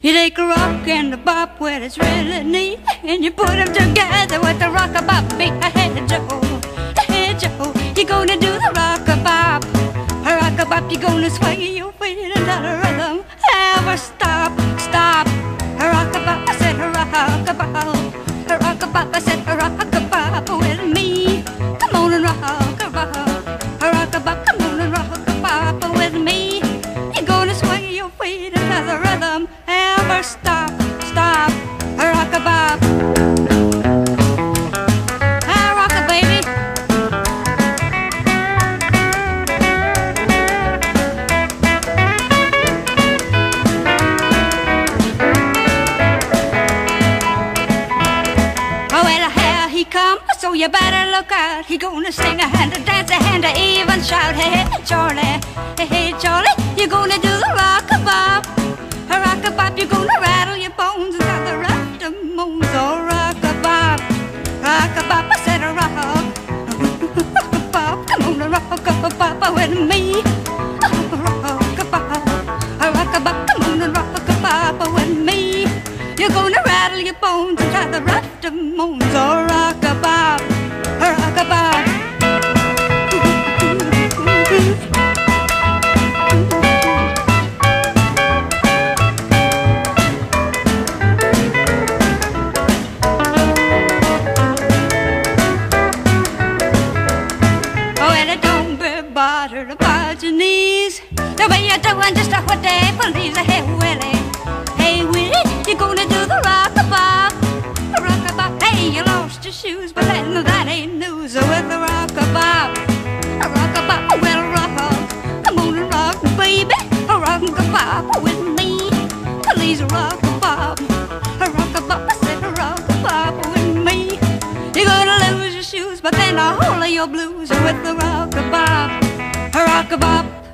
You take a rock and a bop where it's really neat, and you put them together with the rock a bop beat. Hey Joe, hey Joe, you're gonna do the rock a bop, rock a bop. You're gonna swing your feet into the so you better look out. He gonna sing a hand, a dance a hand, a even shout. Hey, hey, Charlie, hey, hey, Charlie, you're gonna do the rock a bop. A rock a bop, you're gonna rattle your bones and got the right of moans. Oh, rock a bop, rock a bop, I said a rock. rock a bop, come on, a rock a bop with me. Rock a bop, rock a bop, come on, a rock a bop with me. You're gonna rattle your bones and try the right of moans. Oh, rock a It don't be bothered about your knees. The way you're doing just what they believe. Hey, Willie, hey, Willie, you're gonna do the rock-a-bop. Rock-a-bop, hey, you lost your shoes, but then that ain't news. With the rock-a-bop, rock-a-bop, well, rock. Come on and rock, baby, rock-a-bop with me. Please rock-a-bop, all of your blues with the rock-a-bop, rock-a-bop.